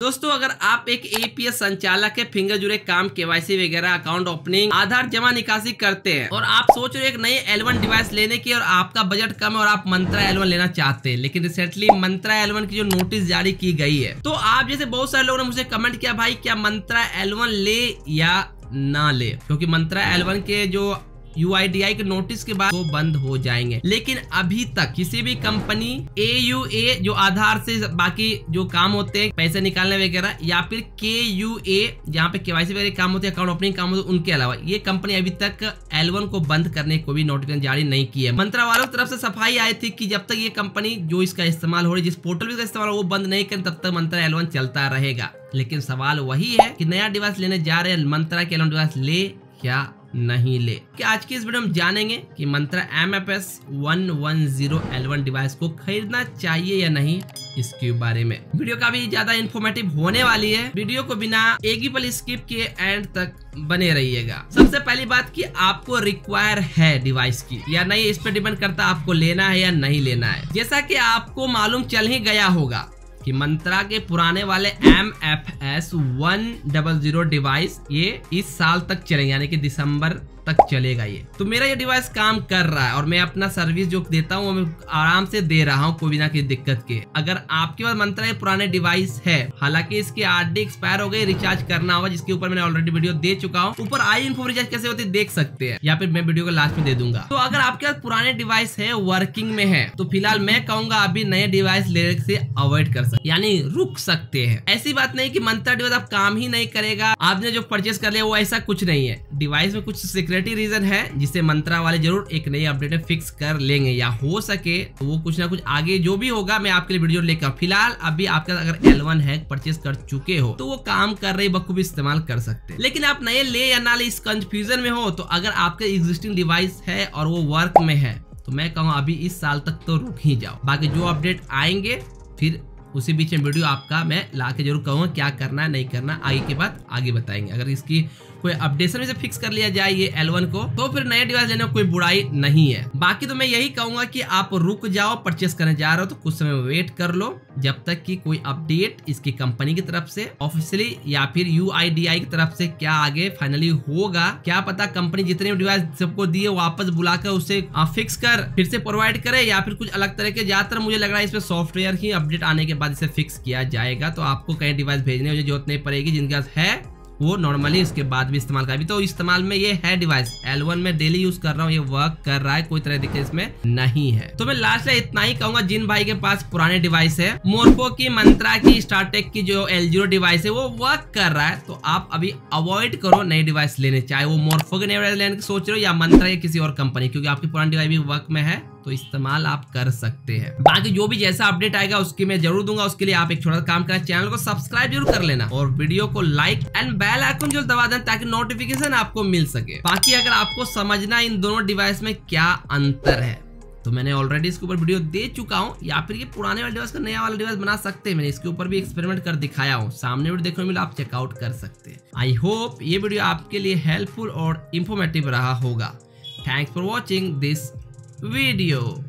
दोस्तों, अगर आप एक एपीएस संचालक के फिंगर जुड़े काम केवाईसी वगैरह, अकाउंट ओपनिंग, आधार जमा निकासी करते हैं और आप सोच रहे एक नई एलवन डिवाइस लेने की और आपका बजट कम है और आप मंत्रा एलवन लेना चाहते हैं, लेकिन रिसेंटली मंत्रा एलवन की जो नोटिस जारी की गई है तो आप जैसे बहुत सारे लोगों ने मुझे कमेंट किया, भाई, क्या मंत्रा एलवन ले या ना ले? क्योंकि मंत्रा एलवन के जो यू के नोटिस के बाद वो बंद हो जाएँगे। लेकिन अभी तक किसी भी कंपनी ए यू ए जो आधार से बाकी जो काम होते हैं, पैसे निकालने वगैरह, या फिर के यू ए जहाँ पे केवाईसी वगैरह काम होते हैं अकाउंट ओपनिंग काम होते हैं, उनके अलावा ये कंपनी अभी तक एलवन को बंद करने को भी नोटिफिकेशन जारी नहीं की है। मंत्रालय की तरफ़ से सफ़ाई आई थी कि जब तक ये कंपनी जो इसका इस्तेमाल हो रही है, जिस पोर्टल का इस्तेमाल वो बंद नहीं करें, तब तक मंत्रा एलवन चलता रहेगा। लेकिन सवाल वही है कि नया डिवाइस लेने जा रहे हैं, मंत्रा के एलवन डिवाइस ले क्या नहीं ले। कि आज की इस वीडियो में जानेंगे कि Mantra M F S one one zero L one device को खरीदना चाहिए या नहीं इसके बारे में। वीडियो काफ़ी ज़्यादा इन्फॉर्मेटिव होने वाली है। वीडियो को बिना एक ही पल स्किप किए एंड तक बने रहिएगा। सबसे पहली बात कि आपको रिक्वायर है डिवाइस की, या नहीं, इस पर डिपेंड करता आपको लेना है या नहीं लेना है। जैसा कि आपको मालूम चल ही गया होगा कि मंत्रा के पुराने वाले M F S one double zero device ये इस साल तक चलेंगे, यानी कि दिसंबर तक चलेगा ये। तो मेरा ये डिवाइस काम कर रहा है और मैं अपना सर्विस जो देता हूँ मैं आराम से दे रहा हूँ कोई बिना किसी दिक्कत के। अगर आपके पास मंत्रा पुराने डिवाइस है, हालाँकि इसकी आर डी एक्सपायर हो गई रिचार्ज करना होगा, जिसके ऊपर मैंने ऑलरेडी वीडियो दे चुका हूँ। ऊपर आई इन्फो रिचार्ज कैसे होती देख सकते हैं। या फिर मैं वीडियो को लास्ट में दे दूँगा। तो अगर आपके पास पुराने डिवाइस है वर्किंग में है तो फ़िलहाल मैं कहूँगा अभी नए डिवाइस लेने से अवॉइड कर सकते यानी रुक सकते हैं। ऐसी बात नहीं की मंत्रा डिवाइस आप काम ही नहीं करेगा, आपने जो परचेस कर लिया, वो ऐसा कुछ नहीं है। डिवाइस में कुछ सीक्रेट सिक्योरिटी रीजन है जिसे मंत्रा वाले ज़रूर एक नई अपडेट फिक्स कर लेंगे या हो सके तो वो कुछ ना कुछ आगे जो भी होगा मैं आपके लिए वीडियो लेकर फ़िलहाल, अभी आपका अगर एल वन है परचेज कर चुके हो तो वो काम कर रही बखूबी इस्तेमाल कर सकते हैं। लेकिन आप नए ले या ना ले इस कंफ्यूजन में हो तो अगर आपका एग्जिस्टिंग डिवाइस है और वो वर्क में है तो मैं कहूँ अभी इस साल तक तो रुक ही जाओ। बाकी जो अपडेट आएँगे, फिर उसी बीच में वीडियो आपका मैं ला के ज़रूर कहूँगा क्या करना है, नहीं करना आगे के बाद आगे बताएँगे। अगर इसकी कोई अपडेशन में से फिक्स कर लिया जाए ये एल को तो फिर नए डिवाइस लेने में कोई बुराई नहीं है। बाकी तो मैं यही कहूँगा कि आप रुक जाओ परचेस करने जा रहे हो तो कुछ समय वेट कर लो, जब तक कि कोई अपडेट इसकी कंपनी की तरफ़ से ऑफिशियली या फिर यू की तरफ़ से क्या आगे फाइनली होगा, क्या पता कंपनी जितने डिवाइस सबको दिए, वापस बुलाकर उसे फिक्स कर, फिर से प्रोवाइड करे या फिर कुछ अलग तरह के, ज़्यादातर मुझे लग रहा है इसमें सॉफ्टवेयर की अपडेट आने के बाद इसे फिक्स किया जाएगा तो आपको कई डिवाइस भेजने की ज़रूरत नहीं पड़ेगी। जिनके पास है, वो नॉर्मली इसके बाद भी इस्तेमाल कर। तो इस्तेमाल में ये है डिवाइस L1 में डेली यूज़ कर रहा हूँ, ये वर्क कर रहा है, कोई तरह दिक्कत इसमें नहीं है। तो मैं लास्ट में इतना ही कहूँगा, जिन भाई के पास पुराने डिवाइस है मोरपो की, मंत्रा की स्टार्टेक की जो एल डिवाइस है, वो वर्क कर रहा है तो आप अभी अवॉइड करो नई डिवाइस लेने। चाहे वो मोरफो के नए लेने की सोच रहे हो या मंत्रा या किसी और कंपनी क्योंकि आपकी पुरानी डिवाइस भी वर्क में है। तो इस्तेमाल आप कर सकते हैं। बाकी जो भी जैसा अपडेट आएगा, उसकी मैं ज़रूर दूँगा। उसके लिए आप एक छोटा काम करना चैनल को सब्सक्राइब ज़रूर कर लेना और वीडियो को लाइक एंड बेल आइकन जो दबा देना ताकि नोटिफिकेशन आपको मिल सके। बाकी अगर आपको समझना इन दोनों डिवाइस में क्या अंतर है तो मैंने ऑलरेडी इसके ऊपर वीडियो दे चुका हूँ। या फिर ये पुराने वाले डिवाइस का नया वाला डिवाइस बना सकते हैं। मैंने इसके ऊपर भी एक्सपेरिमेंट कर दिखाया हूँ। सामने वीडियो देखने मिला, आप चेकआउट कर सकते हैं। आई होप ये वीडियो आपके लिए हेल्पफुल और इन्फॉर्मेटिव रहा होगा। Thanks for watching this video